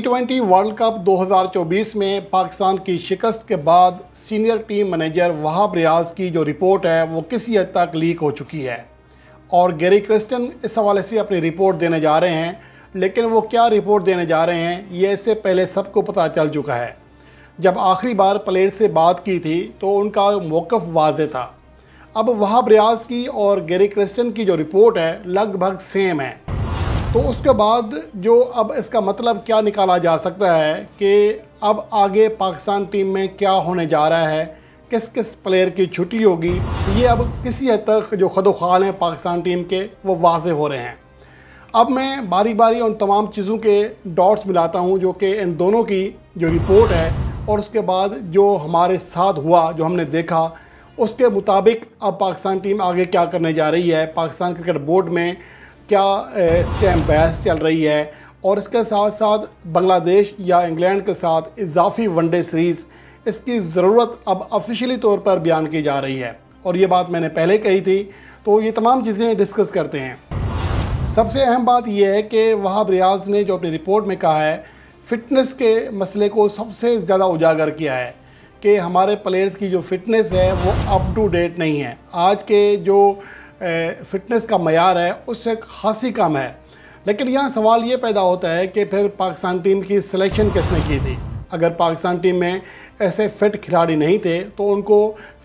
T world cup 2024 में पाकिस्तान की शिकस्त के बाद senior team manager Wahab Riaz की जो रिपोर्ट है, वो किसी हद तक लीक हो चुकी है। और गेरी क्रिस्टन इस हवाले से अपनी रिपोर्ट देने जा रहे हैं, लेकिन वो क्या रिपोर्ट देने जा रहे हैं, ये इससे पहले सबको पता चल चुका है। जब आखिरी बार प्लेयर से बात की थी तो उनका मौक़ वाज था। अब वहाब रियाज की और गेरी क्रिस्टन की जो रिपोर्ट है, लगभग सेम है। तो उसके बाद जो अब इसका मतलब क्या निकाला जा सकता है कि अब आगे पाकिस्तान टीम में क्या होने जा रहा है किस किस प्लेयर की छुट्टी होगी, ये अब किसी हद तक जो खदोखाल हैं पाकिस्तान टीम के, वो वाज हो रहे हैं। अब मैं बारी बारी उन तमाम चीज़ों के डॉट्स मिलाता हूँ जो कि इन दोनों की जो रिपोर्ट है और उसके बाद जो हमारे साथ हुआ, जो हमने देखा, उसके मुताबिक अब पाकिस्तान टीम आगे क्या करने जा रही है। पाकिस्तान क्रिकेट बोर्ड में क्या इस टाइम बहस चल रही है और इसके साथ साथ बांग्लादेश या इंग्लैंड के साथ इजाफी वनडे सीरीज़ इसकी ज़रूरत अब ऑफिशियली तौर पर बयान की जा रही है। और ये बात मैंने पहले कही थी तो ये तमाम चीज़ें डिस्कस करते हैं। सबसे अहम बात यह है कि वहाब रियाज ने जो अपनी रिपोर्ट में कहा है फ़िटनेस के मसले को सबसे ज़्यादा उजागर किया है कि हमारे प्लेयर्स की जो फ़िटनेस है, वो अप टू डेट नहीं है। आज के जो फ़िटनेस का मैार है उससे खासी कम है। लेकिन यहाँ सवाल ये पैदा होता है कि फिर पाकिस्तान टीम की सिलेक्शन किसने की थी? अगर पाकिस्तान टीम में ऐसे फिट खिलाड़ी नहीं थे तो उनको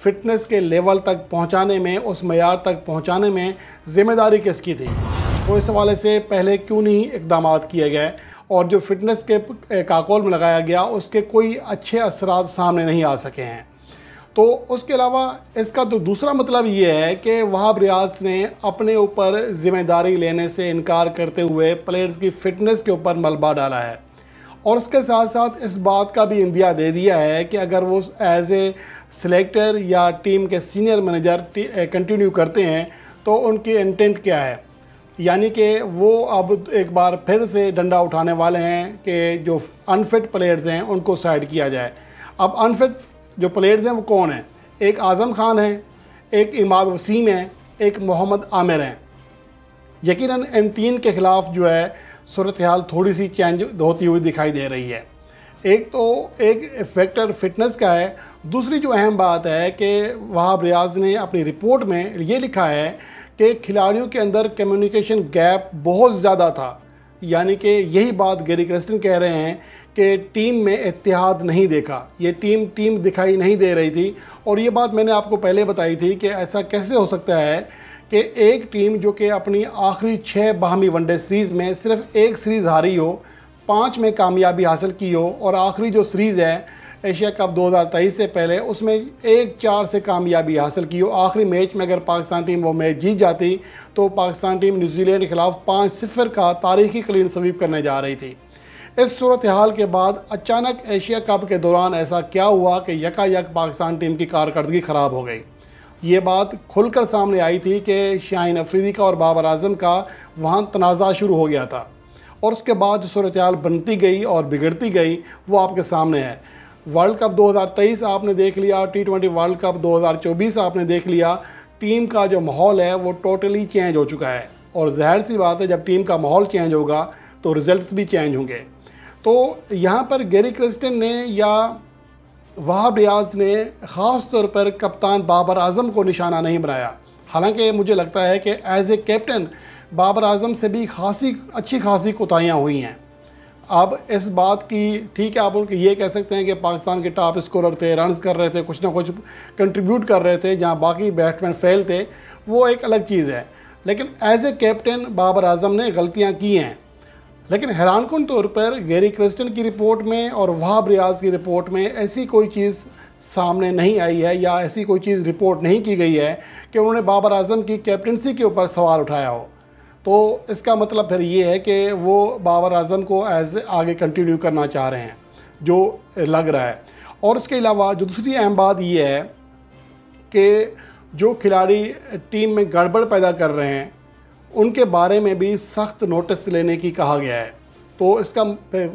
फ़िटनेस के लेवल तक पहुँचाने में, उस मैार तक पहुँचाने में ज़िम्मेदारी किसकी थी? तो इस हवाले से पहले क्यों नहीं इकदाम किए गए? और जो फ़िटनेस के काकोल में लगाया गया, उसके कोई अच्छे असरात सामने नहीं आ सके हैं। तो उसके अलावा इसका तो दूसरा मतलब ये है कि वहाब रियाज ने अपने ऊपर ज़िम्मेदारी लेने से इनकार करते हुए प्लेयर्स की फ़िटनेस के ऊपर मलबा डाला है। और उसके साथ साथ इस बात का भी इंदिया दे दिया है कि अगर वो एज ए सिलेक्टर या टीम के सीनियर मैनेजर कंटिन्यू करते हैं तो उनकी इंटेंट क्या है? यानी कि वो अब एक बार फिर से डंडा उठाने वाले हैं कि जो अनफिट प्लेयर्स हैं, उनको साइड किया जाए। अब अनफिट जो प्लेयर्स हैं वो कौन हैं? एक आज़म खान है, एक इमाद वसीम है, एक मोहम्मद आमिर हैं। यकीन इन तीन के ख़िलाफ़ जो है सूरत हाल थोड़ी सी चेंज होती हुई दिखाई दे रही है। एक तो एक फैक्टर फिटनेस का है। दूसरी जो अहम बात है कि वहाब रियाज ने अपनी रिपोर्ट में ये लिखा है कि खिलाड़ियों के अंदर कम्युनिकेशन गैप बहुत ज़्यादा था। यानी कि यही बात गेरी क्रेस्टन कह रहे हैं कि टीम में इतिहाद नहीं देखा। ये टीम टीम दिखाई नहीं दे रही थी। और ये बात मैंने आपको पहले बताई थी कि ऐसा कैसे हो सकता है कि एक टीम जो कि अपनी आखिरी छः बाहमी वनडे सीरीज़ में सिर्फ़ एक सीरीज़ हारी हो, पाँच में कामयाबी हासिल की हो और आखिरी जो सीरीज़ है एशिया कप 2023 से पहले उसमें एक चार से कामयाबी हासिल की हो आखिरी मैच में अगर पाकिस्तान टीम वो मैच जीत जाती तो पाकिस्तान टीम न्यूजीलैंड के खिलाफ पाँच सिफर का तारीखी क्लीन स्वीप करने जा रही थी। इस सूरत हाल के बाद अचानक एशिया कप के दौरान ऐसा क्या हुआ कि यकायक पाकिस्तान टीम की कारकर्दगी ख़राब हो गई? ये बात खुलकर सामने आई थी कि शाहीन अफरीदी का और बाबर आज़म का वहाँ तनाज़ा शुरू हो गया था और उसके बाद जो सूरत बनती गई और बिगड़ती गई, वो आपके सामने है। वर्ल्ड कप 2023 आपने देख लिया टी ट्वेंटी वर्ल्ड कप 2024 आपने देख लिया। टीम का जो माहौल है, वो टोटली चेंज हो चुका है। और ज़ाहिर सी बात है, जब टीम का माहौल चेंज होगा तो रिज़ल्ट भी चेंज होंगे। तो यहाँ पर गेरी क्रिस्टन ने या वहाब रियाज ने ख़ास तौर पर कप्तान बाबर आज़म को निशाना नहीं बनाया। हालाँकि मुझे लगता है कि as a captain Babar Azam से भी खासी, अच्छी खासी कोताहियाँ हुई हैं। अब इस बात की, ठीक है, आप उनके ये कह सकते हैं कि पाकिस्तान के टॉप स्कोरर थे रन्स कर रहे थे, कुछ ना कुछ कंट्रीब्यूट कर रहे थे, जहाँ बाकी बैट्समैन फेल थे, वो एक अलग चीज़ है। लेकिन as a captain Babar Azam ने गलतियाँ की हैं। लेकिन हैरान कन तौर पर गैरी क्रिस्टन की रिपोर्ट में और वहाब रियाज की रिपोर्ट में ऐसी कोई चीज़ सामने नहीं आई है या ऐसी कोई चीज़ रिपोर्ट नहीं की गई है कि उन्होंने बाबर आज़म की कैप्टनसी के ऊपर सवाल उठाया हो। तो इसका मतलब फिर ये है कि वो बाबर आज़म को एज आगे कंटिन्यू करना चाह रहे हैं, जो लग रहा है। और उसके अलावा जो दूसरी अहम बात ये है कि जो खिलाड़ी टीम में गड़बड़ पैदा कर रहे हैं, उनके बारे में भी सख्त नोटिस लेने की कहा गया है। तो इसका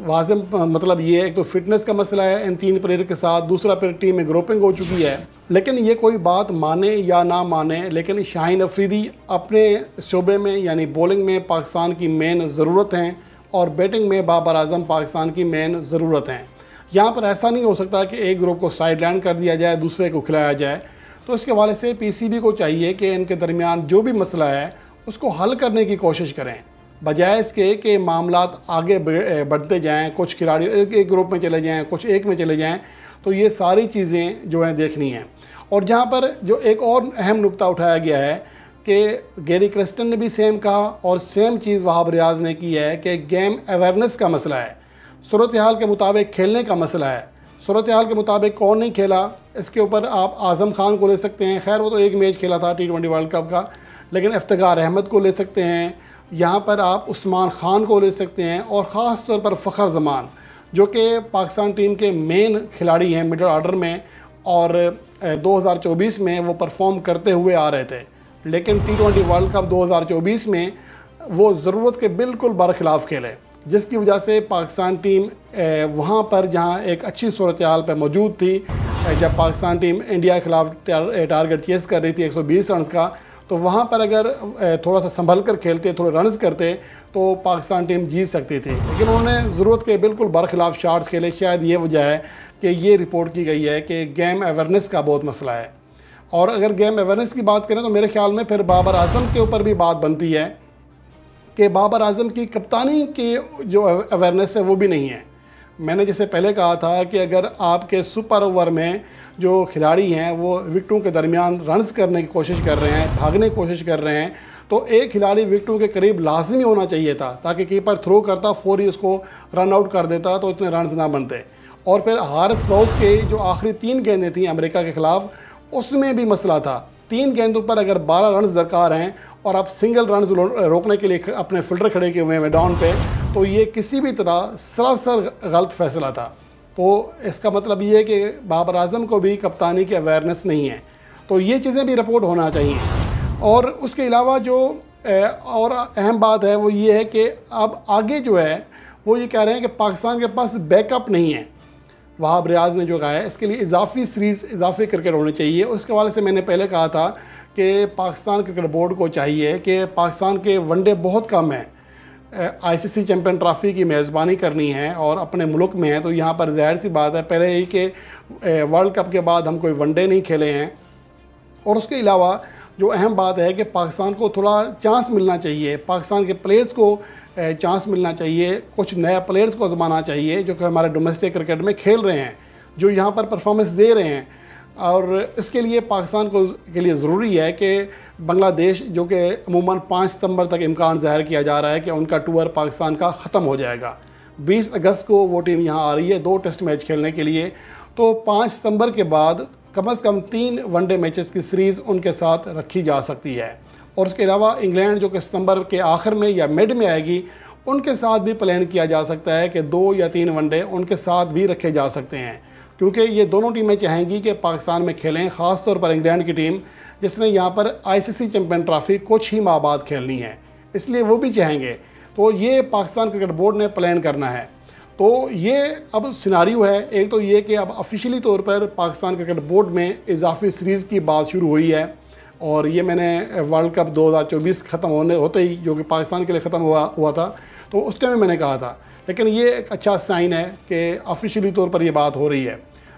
वाज मतलब ये है, एक तो फिटनेस का मसला है, इन तीन प्लेयर के साथ, दूसरा फिर टीम में ग्रोपिंग हो चुकी है। लेकिन ये कोई बात माने या ना माने, लेकिन शाहीन अफरीदी अपने शोबे में, यानी बॉलिंग में पाकिस्तान की मेन ज़रूरत हैं और बैटिंग में बाबर आज़म पाकिस्तान की मेन ज़रूरत हैं। यहाँ पर ऐसा नहीं हो सकता कि एक ग्रुप को साइड लाइन कर दिया जाए, दूसरे को खिलाया जाए। तो इसके हवाले से पीसीबी को चाहिए कि इनके दरमियान जो भी मसला है, उसको हल करने की कोशिश करें। बजाय इसके कि मामला आगे बढ़ते जाएँ, कुछ खिलाड़ी एक एक ग्रुप में चले जाएँ, कुछ एक में चले जाएँ तो ये सारी चीज़ें जो हैं देखनी हैं। और जहाँ पर जो एक और अहम नुकता उठाया गया है कि गेरी क्रिस्टन ने भी सेम कहा और सेम चीज़ वहाब रियाज ने की है कि गेम अवेयरनेस का मसला है सूरत हाल के मुताबिक खेलने का मसला है। सूरत हाल के मुताबिक कौन नहीं खेला, इसके ऊपर आप आज़म खान को ले सकते हैं। खैर, वो तो एक मैच खेला था टी ट्वेंटी वर्ल्ड कप का, लेकिन इफ्तार अहमद को ले सकते हैं, यहाँ पर आप उस्मान खान को ले सकते हैं, और ख़ास तौर पर फ़खर जमान। जो कि पाकिस्तान टीम के मेन खिलाड़ी हैं मिडल आर्डर में और 2024 में वो परफॉर्म करते हुए आ रहे थे। लेकिन टी ट्वेंटी वर्ल्ड कप 2024 में वो ज़रूरत के बिल्कुल बरखिलाफ़ खेले, जिसकी वजह से पाकिस्तान टीम वहाँ पर जहाँ एक अच्छी सूरत हाल पर मौजूद थी जब पाकिस्तान टीम इंडिया के खिलाफ टारगेट चेस कर रही थी 120 रन का तो वहाँ पर अगर थोड़ा सा संभल कर खेलते, थोड़े रनस करते तो पाकिस्तान टीम जीत सकती थी। लेकिन उन्होंने ज़रूरत के बिल्कुल बरखिलाफ़ शार्ट्स खेले। शायद ये वजह है कि ये रिपोर्ट की गई है कि गेम अवेयरनेस का बहुत मसला है। और अगर गेम अवेयरनेस की बात करें तो मेरे ख्याल में फिर बाबर आज़म के ऊपर भी बात बनती है कि बाबर आज़म की कप्तानी की जो अवेयरनेस है वो भी नहीं है। मैंने जैसे पहले कहा था कि अगर आपके सुपर ओवर में जो खिलाड़ी हैं, वो विकटों के दरमियान रन्स करने की कोशिश कर रहे हैं, भागने की कोशिश कर रहे हैं तो एक खिलाड़ी विकटों के करीब लाजमी होना चाहिए था, ताकि कीपर थ्रो करता, फोर ही उसको रन आउट कर देता तो इतने रन ना बनते। और फिर हारिस रऊफ के जो आखिरी तीन गेंदें थी अमेरिका के ख़िलाफ़, उसमें भी मसला था। तीन गेंदों पर अगर 12 रन दरकार हैं और आप सिंगल रन रोकने के लिए अपने फ़िल्टर खड़े किए हुए हैं डाउन पे तो ये किसी भी तरह सरासर गलत फैसला था। तो इसका मतलब ये है कि बाबर आज़म को भी कप्तानी की अवेयरनेस नहीं है। तो ये चीज़ें भी रिपोर्ट होना चाहिए। और उसके अलावा जो और अहम बात है वो ये है कि अब आगे जो है, वो ये कह रहे हैं कि पाकिस्तान के पास बैकअप नहीं है। वहाब रियाज ने जो कहा है, इसके लिए इजाफी सीरीज़, इजाफी क्रिकेट होने चाहिए। उसके हवाले से मैंने पहले कहा था कि पाकिस्तान क्रिकेट बोर्ड को चाहिए कि पाकिस्तान के वनडे बहुत कम हैं। आईसीसी चैम्पियन ट्रॉफ़ी की मेज़बानी करनी है और अपने मुल्क में है। तो यहाँ पर ज़ाहिर सी बात है, पहले ही कि वर्ल्ड कप के बाद हम कोई वनडे नहीं खेले हैं। और उसके अलावा जो अहम बात है कि पाकिस्तान को थोड़ा चांस मिलना चाहिए। पाकिस्तान के प्लेयर्स को चांस मिलना चाहिए। कुछ नए प्लेयर्स को आजमाना चाहिए, जो कि हमारे डोमेस्टिक क्रिकेट में खेल रहे हैं, जो यहाँ पर परफॉर्मेंस दे रहे हैं। और इसके लिए पाकिस्तान को, के लिए ज़रूरी है कि बांग्लादेश, जो कि अमूमन पाँच सितंबर तक इम्कान ज़ाहिर किया जा रहा है कि उनका टूर पाकिस्तान का ख़त्म हो जाएगा। 20 अगस्त को वो टीम यहाँ आ रही है, दो टेस्ट मैच खेलने के लिए। तो पाँच सितंबर के बाद कम अज़ कम तीन वनडे मैचेस की सीरीज़ उनके साथ रखी जा सकती है। और उसके अलावा इंग्लैंड, जो कि सितंबर के आखिर में या मिड में आएगी, उनके साथ भी प्लान किया जा सकता है कि दो या तीन वनडे उनके साथ भी रखे जा सकते हैं। क्योंकि ये दोनों टीमें चाहेंगी कि पाकिस्तान में खेलें ख़ास तौर पर इंग्लैंड की टीम, जिसने यहाँ पर आईसीसी चैम्पियन ट्रॉफी कुछ ही माह बाद खेलनी है। इसलिए वो भी चाहेंगे। तो ये पाकिस्तान क्रिकेट बोर्ड ने प्लान करना है। तो ये अब सिनारियो है। एक तो ये कि अब ऑफिशियली तौर पर पाकिस्तान क्रिकेट बोर्ड में इजाफी सीरीज़ की बात शुरू हुई है और ये मैंने वर्ल्ड कप 2024 ख़त्म होने, होते ही जो कि पाकिस्तान के लिए ख़त्म हुआ हुआ था तो उस टाइम मैंने कहा था। लेकिन ये एक अच्छा साइन है कि ऑफिशियली तौर पर यह बात हो रही है।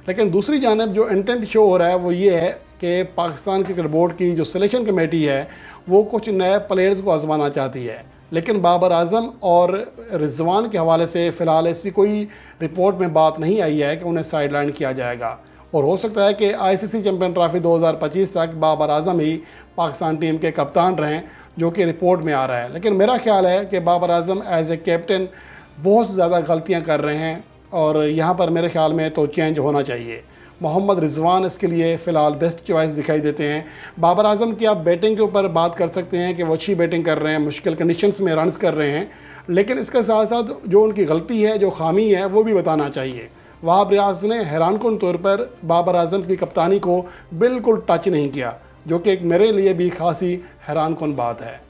लेकिन दूसरी जानब जो इंटेंट शो हो रहा है वो ये है कि पाकिस्तान क्रिकेट बोर्ड की जो सिलेक्शन कमेटी है, वो कुछ नए प्लेयर्स को आजमाना चाहती है। लेकिन बाबर आज़म और रिजवान के हवाले से फ़िलहाल ऐसी कोई रिपोर्ट में बात नहीं आई है कि उन्हें साइड लाइन किया जाएगा। और हो सकता है कि आईसीसी चैम्पियन ट्रॉफी 2025 तक बाबर आज़म ही पाकिस्तान टीम के कप्तान रहें, जो कि रिपोर्ट में आ रहा है। लेकिन मेरा ख्याल है कि Babar Azam as a captain बहुत ज़्यादा गलतियाँ कर रहे हैं और यहाँ पर मेरे ख्याल में तो चेंज होना चाहिए। मोहम्मद रिजवान इसके लिए फ़िलहाल बेस्ट चॉइस दिखाई देते हैं। बाबर आज़म की आप बैटिंग के ऊपर बात कर सकते हैं कि वो अच्छी बैटिंग कर रहे हैं, मुश्किल कंडीशंस में रन्स कर रहे हैं। लेकिन इसके साथ साथ जो उनकी गलती है, जो खामी है, वो भी बताना चाहिए। वहाब रियाज ने हैरान कन तौर पर बाबर आज़म की कप्तानी को बिल्कुल टच नहीं किया, जो कि एक मेरे लिए भी खासी हैरान कन बात है।